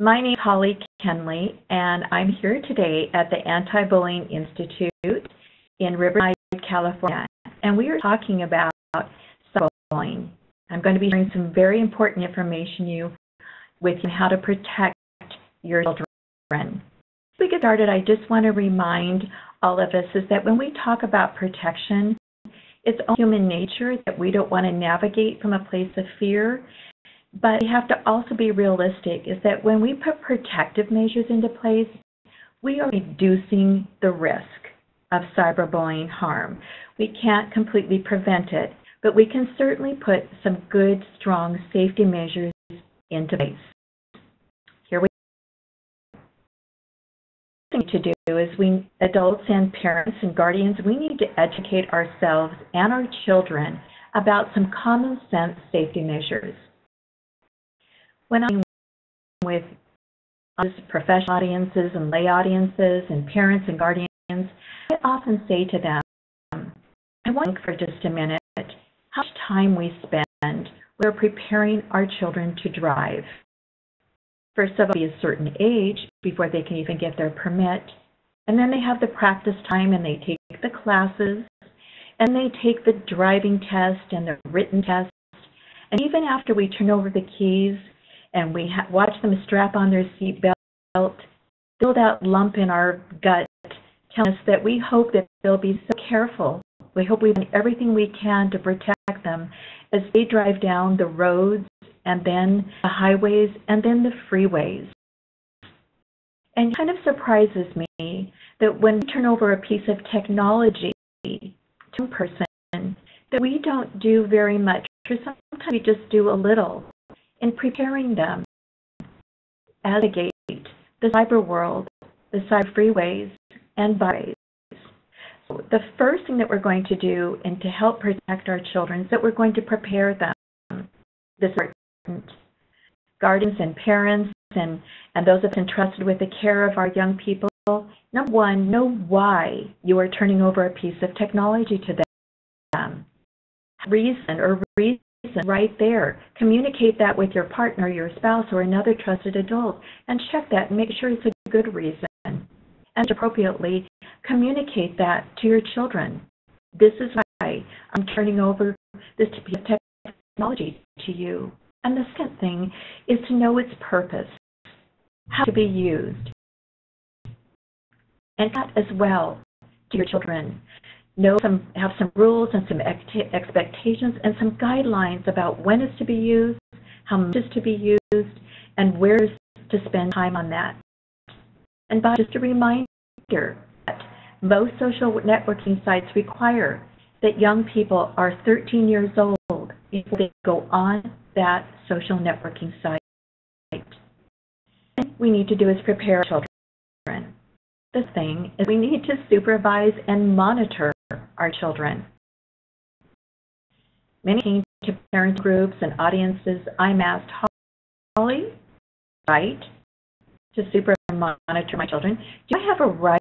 My name is Holli Kenley, and I'm here today at the Anti-Bullying Institute in Riverside, California, and we are talking about cyberbullying. I'm going to be sharing some very important information you with you on how to protect your children. Before we get started, I just want to remind all of us is that when we talk about protection, it's human nature that we don't want to navigate from a place of fear but we have to also be realistic is that when we put protective measures into place, we are reducing the risk of cyberbullying harm. We can't completely prevent it, but we can certainly put some good, strong safety measures into place. Here we thing to do is we adults and parents and guardians we need to educate ourselves and our children about some common sense safety measures when I'm with professional audiences and lay audiences and parents and guardians, I often say to them, I want to think for just a minute how much time we spend we're preparing our children to drive. First of all, be a certain age before they can even get their permit. And then they have the practice time and they take the classes and they take the driving test and the written test. And even after we turn over the keys, and we ha- watch them strap on their seat belt, feel that lump in our gut telling us that we hope that they'll be so careful. We hope we've done everything we can to protect them as they drive down the roads and then the highways and then the freeways. And it kind of surprises me that when we turn over a piece of technology to a person, that we don't do very much, or sometimes we just do a little in preparing them as a gate, the cyber world, the cyber freeways, and byways. So the first thing that we're going to do and to help protect our children is that we're going to prepare them. This is important. Guardians and parents and, and those of us entrusted with the care of our young people, number one, know why you are turning over a piece of technology to them. Reason or reason right there. Communicate that with your partner, your spouse, or another trusted adult, and check that and make sure it's a good reason. And appropriately communicate that to your children. This is why I'm turning over this piece of technology to you. And the second thing is to know its purpose, how to be used. And that as well to your children know some have some rules and some expectations and some guidelines about when it's to be used, how much is to be used, and where to spend time on that. And by just a reminder that most social networking sites require that young people are 13 years old before they go on that social networking site. We need to do is prepare children. The thing is we need to supervise and monitor our children. Many came to parent groups and audiences. I'm asked, Holli, right, to super monitor my children. Do I have a right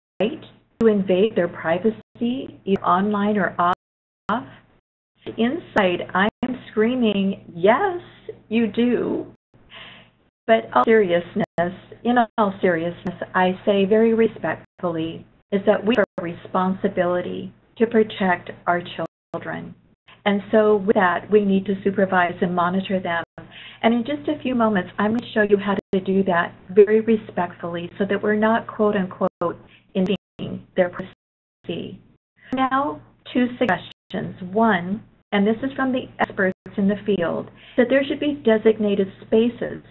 to invade their privacy, either online or off? Inside, I'm screaming, yes, you do. But all seriousness, in all seriousness, I say very respectfully, is that we have a responsibility to protect our children. And so with that, we need to supervise and monitor them. And in just a few moments, I'm going to show you how to do that very respectfully so that we're not, quote unquote, invading their privacy. Now, two suggestions. One, and this is from the experts in the field, that there should be designated spaces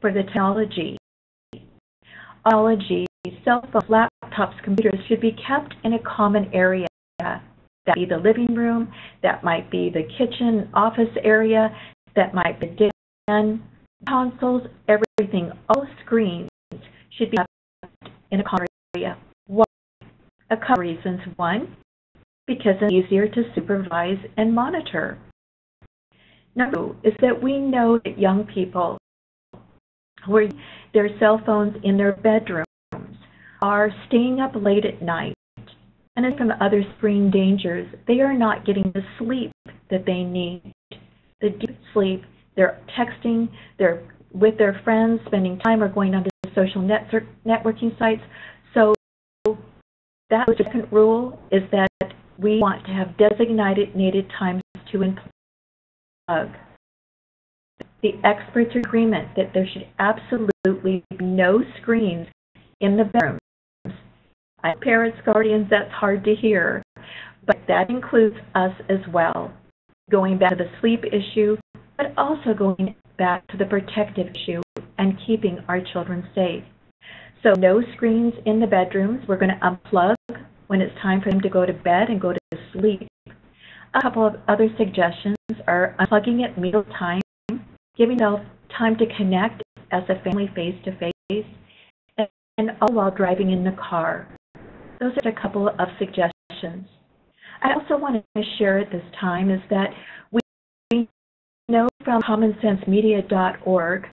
for the technology. Technology, cell phones, laptops, computers should be kept in a common area that be the living room, that might be the kitchen office area, that might be the den, consoles, everything, all screens should be in a common area. Why? A couple reasons. One, because it's easier to supervise and monitor. Number two is that we know that young people who are their cell phones in their bedrooms are staying up late at night and then from other screen dangers, they are not getting the sleep that they need. The deep sleep, they're texting, they're with their friends, spending time or going on to social net networking sites. So that the second rule is that we want to have designated needed times to unplug. The experts' agreement that there should absolutely be no screens in the bedrooms. I parents, guardians, that's hard to hear, but that includes us as well. Going back to the sleep issue, but also going back to the protective issue and keeping our children safe. So no screens in the bedrooms. We're going to unplug when it's time for them to go to bed and go to sleep. A couple of other suggestions are unplugging at meal time, giving them time to connect as a family face to face, and all while driving in the car. Those are a couple of suggestions. I also want to share at this time is that we know from commonsensemedia.org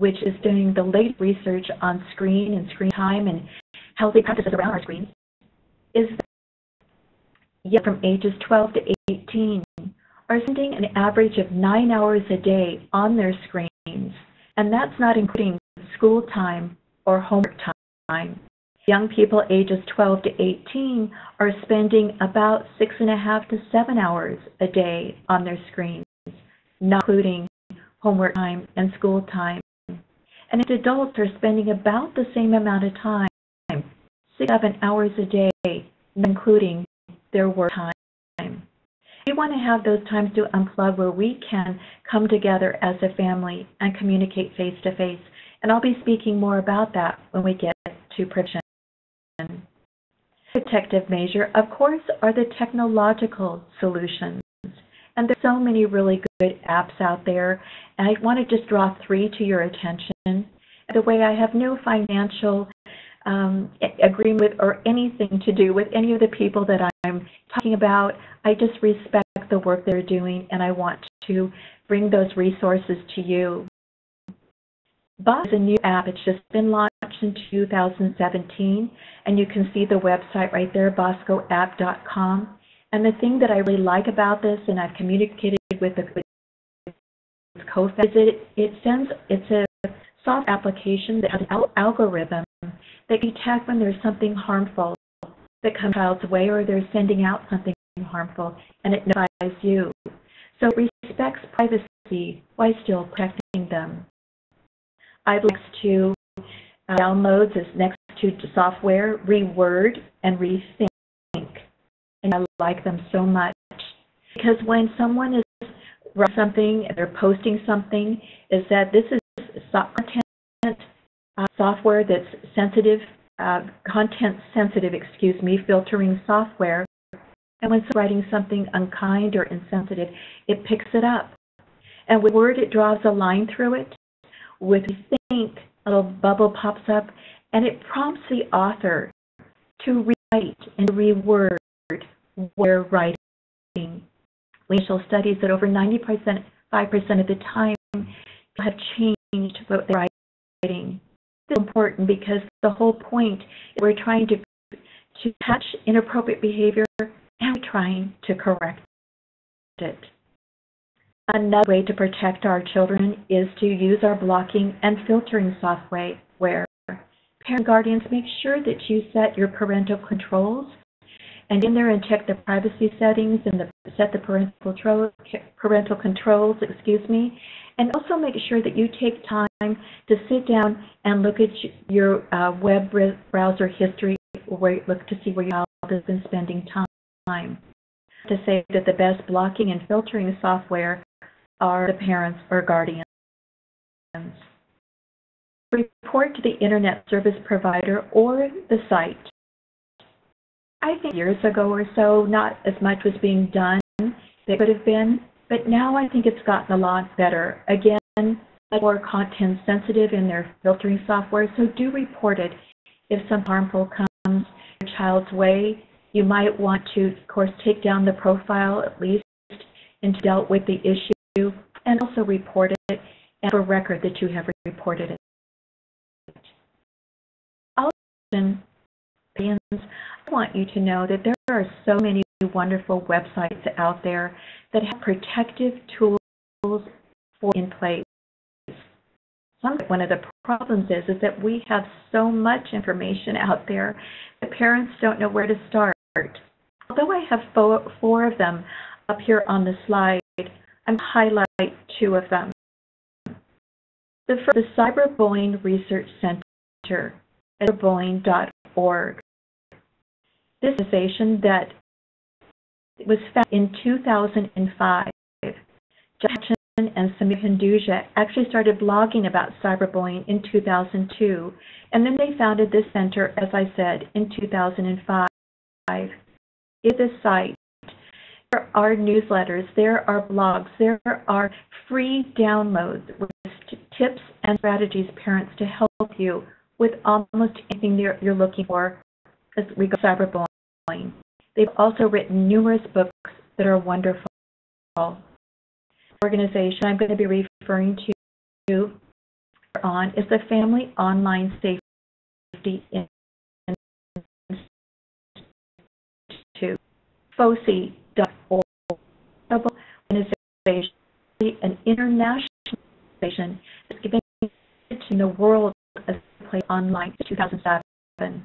which is doing the latest research on screen and screen time and healthy practices around our screens, is that from ages 12 to 18 are spending an average of nine hours a day on their screens, and that's not including school time or homework time. Young people ages 12 to 18 are spending about six and a half to seven hours a day on their screens, not including homework time and school time and adults are spending about the same amount of time, six, seven hours a day, including their work time. We want to have those times to unplug where we can come together as a family and communicate face to face. And I'll be speaking more about that when we get to prevention. Protective measure, of course, are the technological solutions. And there's so many really good apps out there. And I want to just draw three to your attention. The way I have no financial um, agreement with or anything to do with any of the people that I'm talking about. I just respect the work they're doing and I want to bring those resources to you. Bus is a new app. It's just been launched in 2017 and you can see the website right there, boscoapp.com. And the thing that I really like about this, and I've communicated with the co-founder, is it, it sends, it's a soft application that has an algorithm that can detect when there's something harmful that comes child's way or they're sending out something harmful, and it notifies you. So it respects privacy while still protecting them. I'd like to uh, download this next to software, reword, and rethink and I like them so much because when someone is writing something, they're posting something, is that this is content uh, software that's sensitive, uh, content sensitive, excuse me, filtering software. And when someone's writing something unkind or insensitive, it picks it up. And with Word, it draws a line through it. With Think, little bubble pops up, and it prompts the author to rewrite and reword were writing. Initial studies that over 90%, 5% of the time have changed what they're writing. This is important because the whole point is we're trying to to catch inappropriate behavior and we're trying to correct it. Another way to protect our children is to use our blocking and filtering software where parent guardians make sure that you set your parental controls and in there and check the privacy settings and the, set the parental, parental controls, excuse me, and also make sure that you take time to sit down and look at your uh, web browser history, where look to see where your child has been spending time. To say that the best blocking and filtering software are the parents or guardians. Report to the Internet Service Provider or the site I think years ago or so, not as much was being done that could have been, but now I think it's gotten a lot better. Again, more content sensitive in their filtering software, so do report it if some harmful comes your child's way. You might want to, of course, take down the profile at least and dealt with the issue, and also report it and for record that you have reported it. Also, I want you to know that there are so many wonderful websites out there that have protective tools for in place. one of the problems is is that we have so much information out there that parents don't know where to start. Although I have four of them up here on the slide, I'm highlight two of them. The first, the Cyberbullying Research Center at cyberbullying.org. This organization that was founded in 2005. Jackson and Sameer Hinduja actually started blogging about cyberbullying in 2002, and then they founded this center, as I said, in 2005. In this site, there are newsletters, there are blogs, there are free downloads with tips and strategies, parents, to help you with almost anything you're looking for as regards cyberbullying. They've also written numerous books that are wonderful. Organization I'm going to be referring to on is the Family Online Safety Institute, Organization, an international organization that's given to the world as play online in 2007.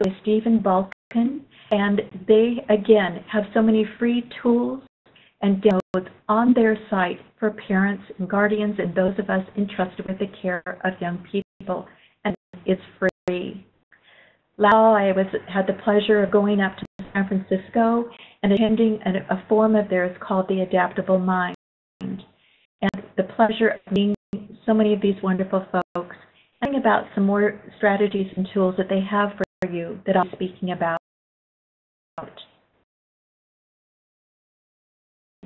It was Stephen Balkam, and they again have so many free tools and downloads on their site for parents and guardians and those of us entrusted with the care of young people, and it's free. Last I was had the pleasure of going up to San Francisco and attending a, a forum of theirs called the Adaptable Mind, and the pleasure of meeting so many of these wonderful folks, and about some more strategies and tools that they have for you that I'm speaking about.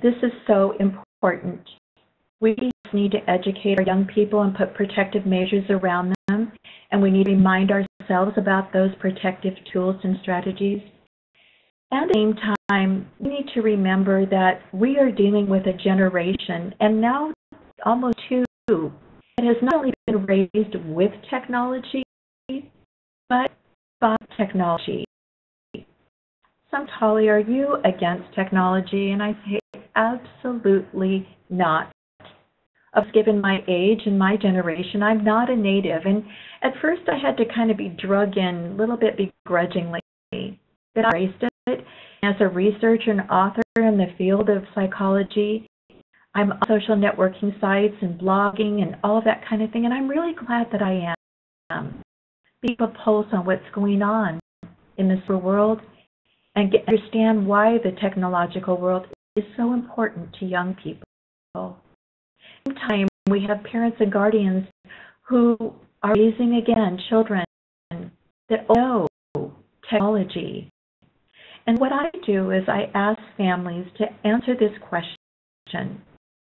This is so important. We need to educate our young people and put protective measures around them, and we need to remind ourselves about those protective tools and strategies. And at the same time, we need to remember that we are dealing with a generation, and now almost two, that has not only been raised with technology, but by technology. Some Holli, are you against technology? And I say absolutely not. Of given my age and my generation, I'm not a native. And at first I had to kind of be drug in a little bit begrudgingly. But I embraced it as a researcher and author in the field of psychology. I'm on social networking sites and blogging and all of that kind of thing. And I'm really glad that I am. Um, Keep a pulse on what's going on in this world and get, understand why the technological world is so important to young people. At the same time, we have parents and guardians who are raising again children that know technology. And what I do is I ask families to answer this question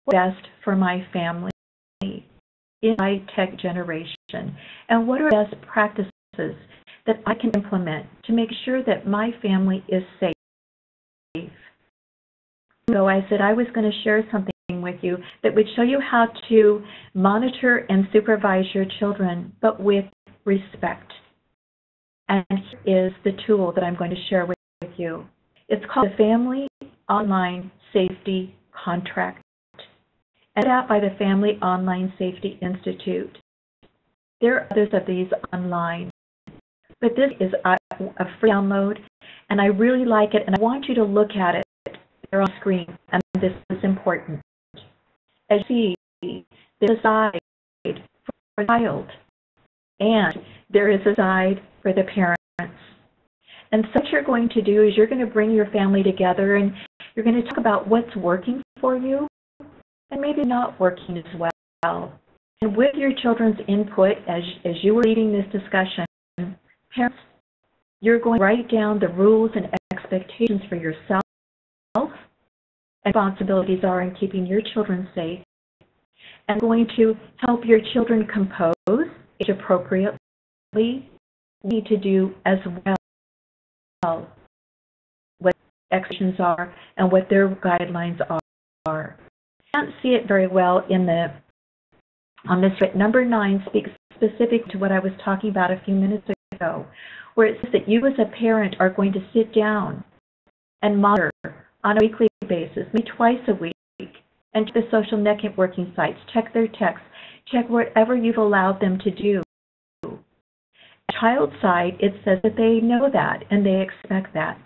what's best for my family in my tech generation? And what are best practices that I can implement to make sure that my family is safe? So I said I was going to share something with you that would show you how to monitor and supervise your children, but with respect. And here is the tool that I'm going to share with you. It's called the Family Online Safety Contract, and out by the Family Online Safety Institute. There are others of these online, but this is a, a free download, and I really like it, and I want you to look at it there on the screen, and this is important. As you see, there's a side for the child, and there is a side for the parents. And so what you're going to do is you're going to bring your family together and you're going to talk about what's working for you and maybe not working as well. And with your children's input, as, as you were leading this discussion, parents, you're going to write down the rules and expectations for yourself and responsibilities are in keeping your children safe and going to help your children compose age appropriately need to do as well what expectations are and what their guidelines are. I can't see it very well in the on this but number nine speaks specific to what I was talking about a few minutes ago, where it says that you as a parent are going to sit down and monitor on a weekly basis, maybe twice a week, and to the social networking sites, check their texts, check whatever you've allowed them to do. Child side, it says that they know that and they expect that.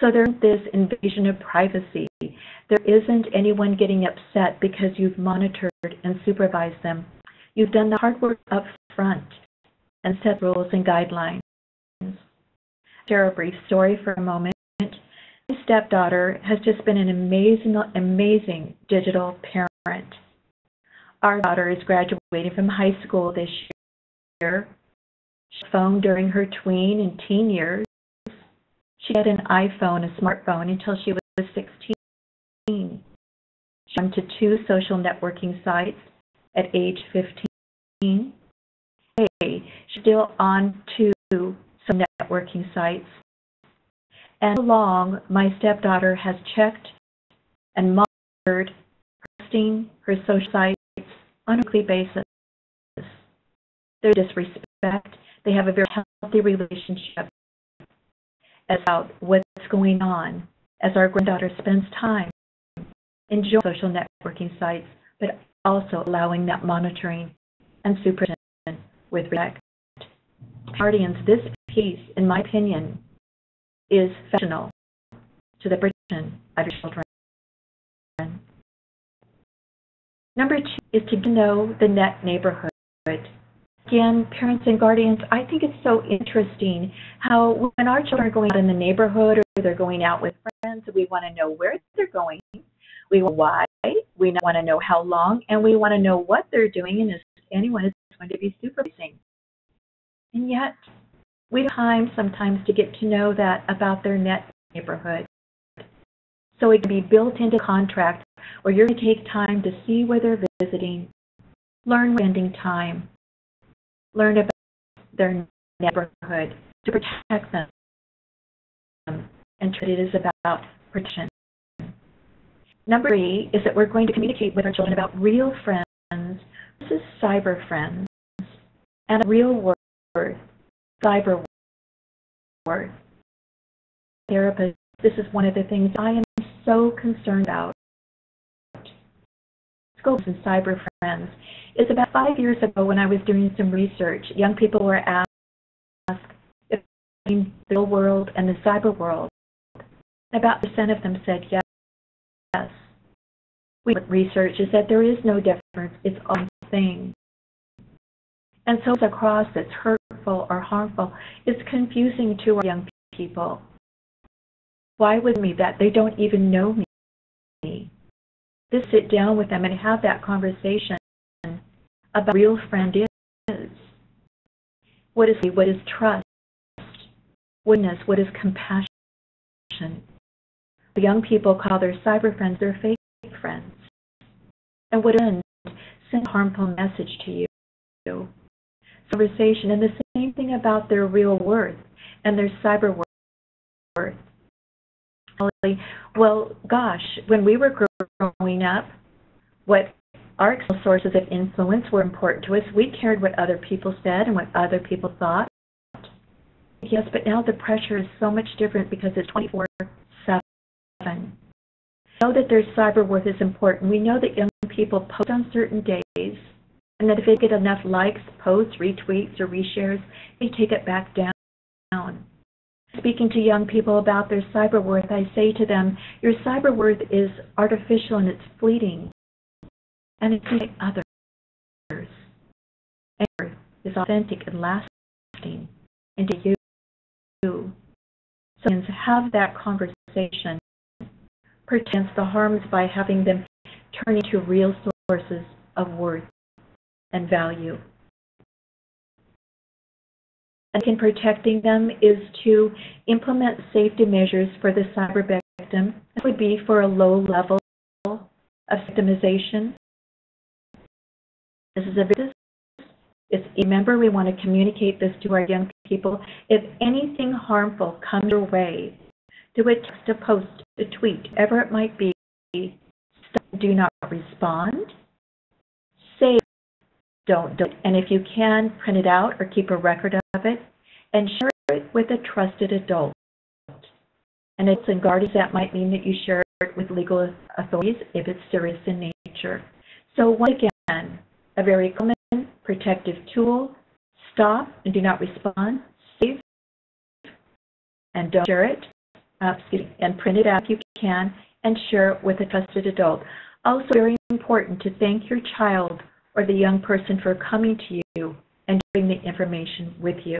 So there's this invasion of privacy. There isn't anyone getting upset because you've monitored and supervised them. You've done the hard work up front and set rules and guidelines. Share a brief story for a moment. My stepdaughter has just been an amazing, amazing digital parent. Our daughter is graduating from high school this year. She phoned during her tween and teen years. She had an iPhone, a smartphone, until she was 16. She went to two social networking sites at age 15. Hey, she's still on to some networking sites. And along, my stepdaughter has checked and monitored posting her social sites on a weekly basis. There's disrespect. They have a very healthy relationship about what's going on as our granddaughter spends time enjoying social networking sites, but also allowing that monitoring and supervision with respect. Guardians, this piece, in my opinion, is foundational to the protection of your children. Number two is to know the net neighborhood. Again, parents and guardians, I think it's so interesting how when our children are going out in the neighborhood or they're going out with friends, we want to know where they're going, we want why, we want to know how long, and we want to know what they're doing and if anyone is going to be supervising. And yet, we have time sometimes to get to know that about their net neighborhood. So it can be built into contract where you're going to take time to see where they're visiting, learn spending time, learn about their neighborhood to protect them. And it is about protection. Number three is that we're going to communicate with our children about real friends versus cyber friends and a real worth, cyber worth. Therapist, this is one of the things I am so concerned about scopes and cyber friends is about five years ago when I was doing some research, young people were asked if the real world and the cyber world. About percent of them said yes. Yes. We research is that there is no difference. It's all the same. And so across that's hurtful or harmful is confusing to our young people. Why would me that they don't even know me? Just sit down with them and have that conversation about real friend is. What is what is trust? Witness, what is compassion? The young people call their cyber friends their fake friends. And what end send a harmful message to you. Conversation and the same thing about their real worth and their cyber worth. Well, gosh, when we were growing up, what our sources of influence were important to us. We cared what other people said and what other people thought. Yes, but now the pressure is so much different because it's 24 7. We know that their cyber worth is important. We know that young people post on certain days, and that if they get enough likes, posts, retweets, or reshares, they take it back down. Speaking to young people about their cyber worth, I say to them, Your cyber worth is artificial and it's fleeting and including others. And is authentic and lasting into you. So have that conversation. Pretends the harms by having them turn into real sources of worth and value. And in protecting them is to implement safety measures for the cyber victim. This would be for a low level of victimization this is a. It's, remember, we want to communicate this to our young people. If anything harmful comes your way, do a text, a post, a tweet, whatever it might be, do not respond. Say don't do it. And if you can, print it out or keep a record of it and share it with a trusted adult. And it's in guardians, that might mean that you share it with legal authorities if it's serious in nature. So once again, a very common protective tool. Stop and do not respond. Save and don't share it. Uh, and print it out if you can and share it with a trusted adult. Also, very important to thank your child or the young person for coming to you and sharing the information with you.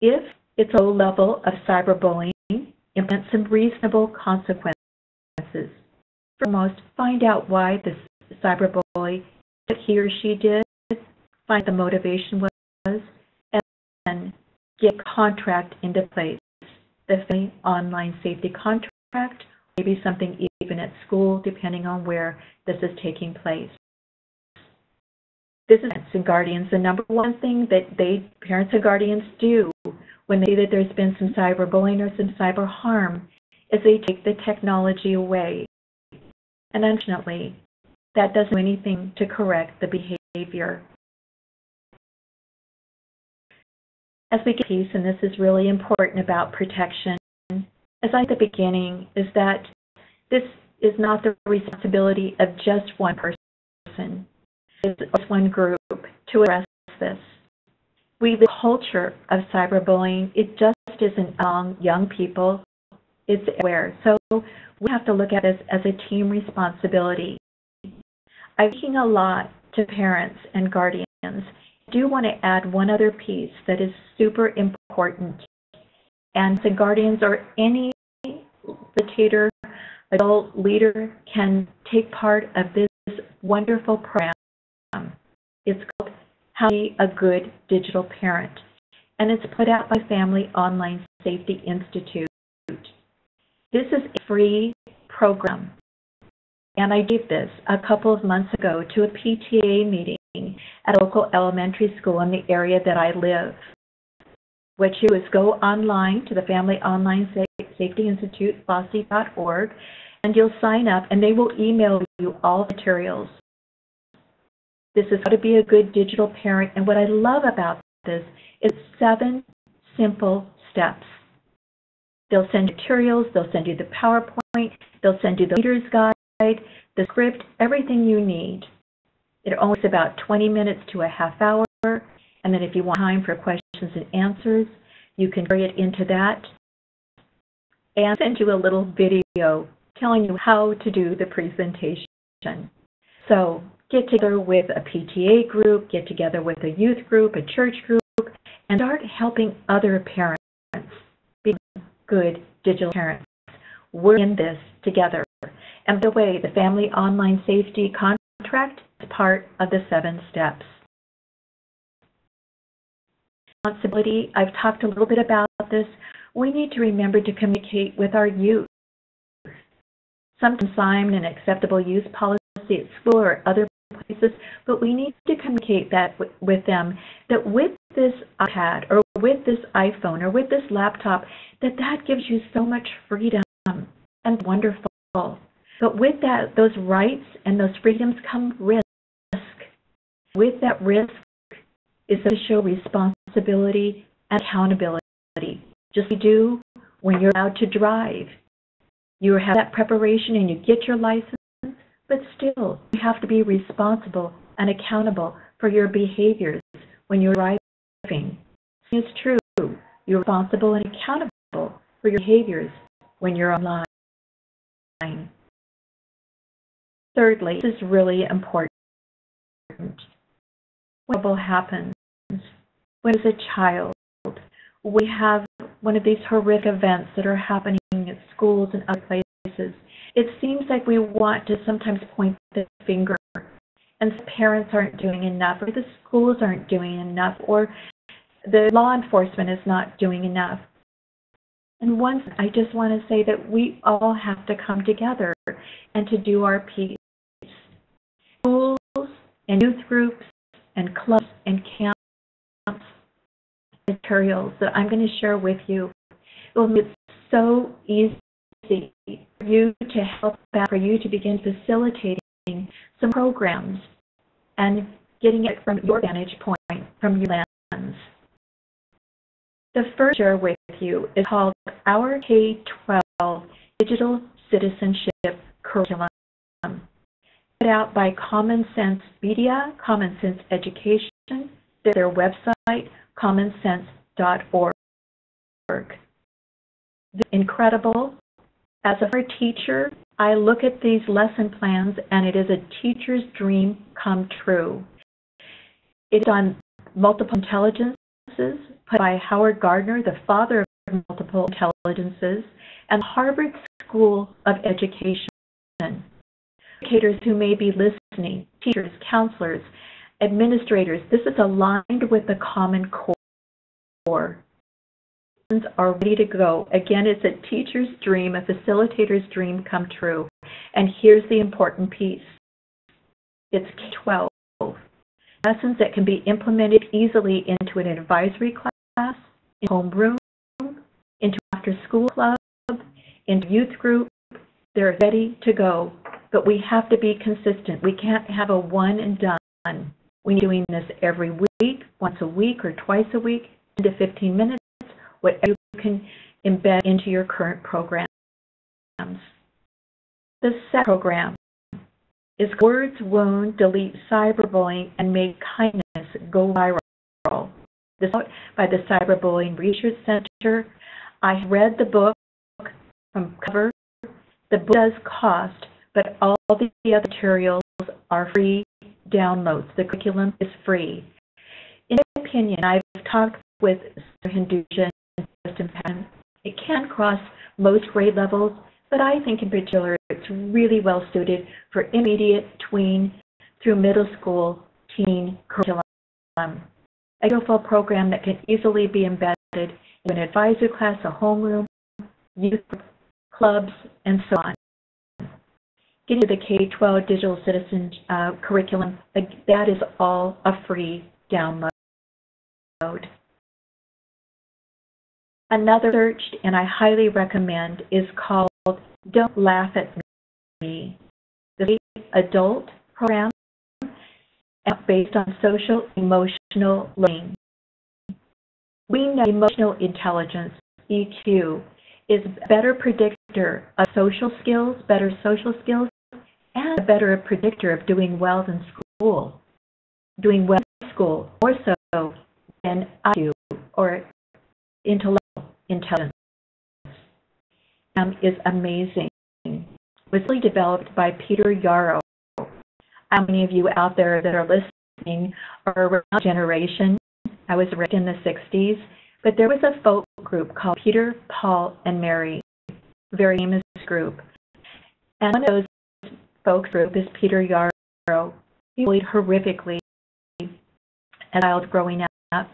If it's a low level of cyberbullying, implement some reasonable consequences. Foremost, find out why this cyberbully that he or she did, find the motivation was, and then get contract into place. The online safety contract, maybe something even at school, depending on where this is taking place. This is parents and guardians. The number one thing that they, parents and guardians do when they see that there's been some cyberbullying or some cyber harm is they take the technology away. And unfortunately, that doesn't do anything to correct the behavior. As we get peace, and this is really important about protection, as I said at the beginning, is that this is not the responsibility of just one person, it's one group to address this. We the culture of cyberbullying, it just isn't among young people, it's everywhere. So we have to look at this as a team responsibility. I'm speaking a lot to parents and guardians. I do want to add one other piece that is super important. And the guardians or any facilitator, adult leader can take part of this wonderful program. It's called How to Be a Good Digital Parent. And it's put out by Family Online Safety Institute. This is a free program and I gave this a couple of months ago to a PTA meeting at a local elementary school in the area that I live. What you do is go online to the Family Online Safety Institute, FOSI.org, and you'll sign up and they will email you all materials. This is how to be a good digital parent. And what I love about this is seven simple steps. They'll send you materials, they'll send you the PowerPoint, they'll send you the leader's guide, the script, everything you need. It only takes about 20 minutes to a half hour, and then if you want time for questions and answers, you can carry it into that and send you a little video telling you how to do the presentation. So get together with a PTA group, get together with a youth group, a church group, and start helping other parents be good digital parents. We're in this together. And by the way, the Family Online Safety Contract is part of the seven steps. Responsibility, I've talked a little bit about this. We need to remember to communicate with our youth. Sometimes sign an acceptable use policy at school or other places, but we need to communicate that with them that with this iPad or with this iPhone or with this laptop, that that gives you so much freedom and wonderful. But with that, those rights and those freedoms come risk. With that risk is to show responsibility and accountability. Just like you do when you're allowed to drive. You have that preparation and you get your license, but still you have to be responsible and accountable for your behaviors when you're driving. It's true. You're responsible and accountable for your behaviors when you're online. Thirdly, this is really important. When trouble happens, when as a child, we have one of these horrific events that are happening at schools and other places, it seems like we want to sometimes point the finger and parents aren't doing enough or the schools aren't doing enough or the law enforcement is not doing enough. And once I just want to say that we all have to come together and to do our piece and youth groups and clubs and camps materials that I'm going to share with you. It will make it so easy for you to help out, for you to begin facilitating some programs and getting it from your vantage point, from your lens. The first share with you is called Our K-12 Digital Citizenship Curriculum. Out by Common Sense Media, Common Sense Education, their website, commonsense.org. Incredible. As a teacher, I look at these lesson plans and it is a teacher's dream come true. It's on multiple intelligences put by Howard Gardner, the father of multiple intelligences, and Harvard School of Education. Educators who may be listening, teachers, counselors, administrators, this is aligned with the Common Core. Are ready to go. Again, it's a teacher's dream, a facilitator's dream come true. And here's the important piece it's K 12. Lessons that can be implemented easily into an advisory class, in homeroom, into after school club, into youth group. They're ready to go. But we have to be consistent. We can't have a one and done. We're doing this every week, once a week or twice a week, 10 to 15 minutes, whatever you can embed into your current programs. The second program is Words Wound, Delete Cyberbullying, and Make Kindness Go Viral. This is by the Cyberbullying Research Center. I read the book from cover. The book does cost, but all the other materials are free downloads. The curriculum is free. In my opinion, I've talked with Hinduja and it can cross most grade levels, but I think in particular it's really well suited for intermediate, tween, through middle school, teen curriculum. A beautiful program that can easily be embedded in an advisor class, a homeroom, youth clubs, and so on getting to the K-12 digital citizen uh, curriculum, that is all a free download. Another search, and I highly recommend, is called Don't Laugh at Me. The adult program based on social emotional learning. We know emotional intelligence, EQ, is a better predictor of social skills, better social skills, and a better predictor of doing well in school, doing well in school more so than IQ or intellectual intelligence um, is amazing. It was really developed by Peter Yarrow. How many of you out there that are listening are around generation? I was raised in the 60s, but there was a folk group called Peter, Paul, and Mary, very famous group. And one of those folk group is Peter Yarrow. He bullied horrifically as a child growing up.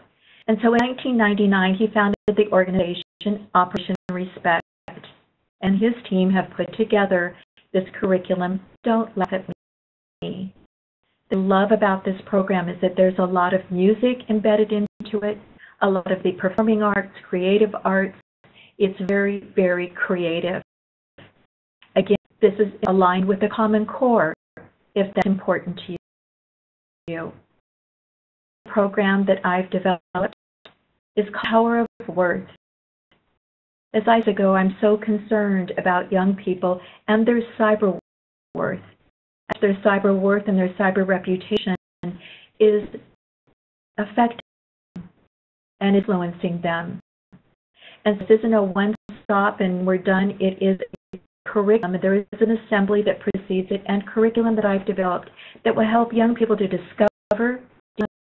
And so in 1999, he founded the organization Operation Respect. And his team have put together this curriculum, Don't Laugh at Me. The love about this program is that there's a lot of music embedded into it, a lot of the performing arts, creative arts. It's very, very creative. This is aligned with the Common Core, if that's important to you. The program that I've developed is called Power of Worth. As I said ago, I'm so concerned about young people and their cyber worth. Their cyber worth and their cyber reputation is affecting and influencing them. And this isn't a one stop and we're done. It is curriculum. There is an assembly that precedes it and curriculum that I've developed that will help young people to discover,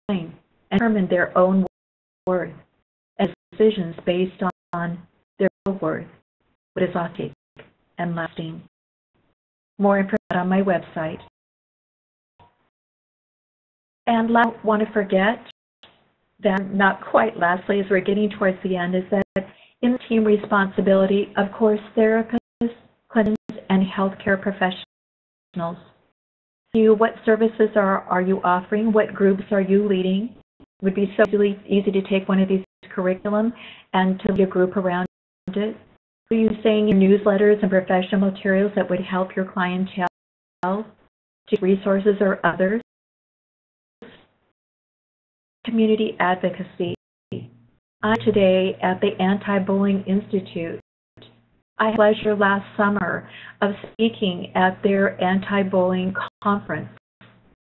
and determine their own worth as decisions based on their worth, what is authentic and lasting. More information on my website. And I want to forget that not quite lastly, as we're getting towards the end, is that in team responsibility, of course, therapists and healthcare professionals. You, what services are, are you offering? What groups are you leading? It would be so easy, easy to take one of these curriculum and to lead a group around it. Are you saying your newsletters and professional materials that would help your clientele to resources or others? Community advocacy. I'm today at the Anti-Bullying Institute I had the pleasure last summer of speaking at their anti-bullying conference,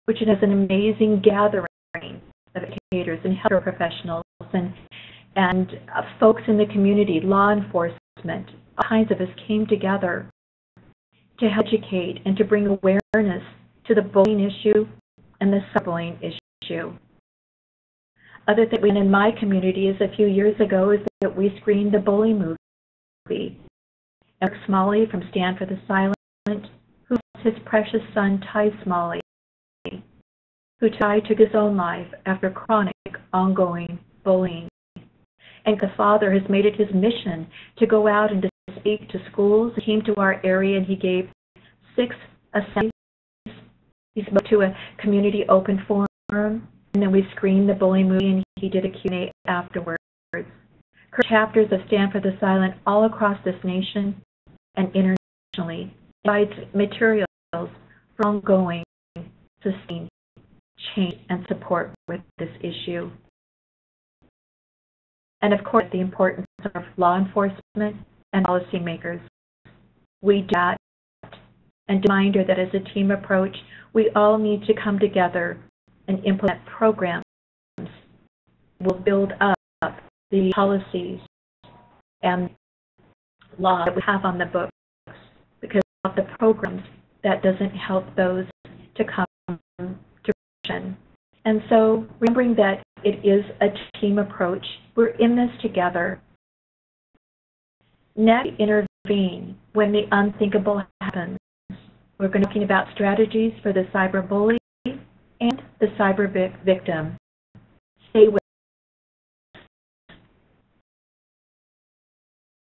which is an amazing gathering of educators and healthcare professionals and and uh, folks in the community, law enforcement, all kinds of us came together to educate and to bring awareness to the bullying issue and the cyberbullying issue. Other thing we in my community is a few years ago is that we screened the bully movie. Eric Smalley from Stand for the Silent, who lost his precious son Ty Smalley, who Ty took his own life after chronic, ongoing bullying. And the father has made it his mission to go out and to speak to schools. He came to our area and he gave six assemblies. He spoke to a community open forum, and then we screened the bullying movie and he did a Q&A afterwards. Chapters of Stand for the Silent all across this nation and internationally provides materials for ongoing, sustained change and support with this issue. And of course, the importance of law enforcement and policymakers. We do that and reminder that as a team approach, we all need to come together and implement programs. We'll build up the policies and law that we have on the books because of the programs that doesn't help those to come to fruition. And so remembering that it is a team approach, we're in this together. Next, intervene when the unthinkable happens. We're going to be talking about strategies for the cyber bully and the cyber victim. Stay with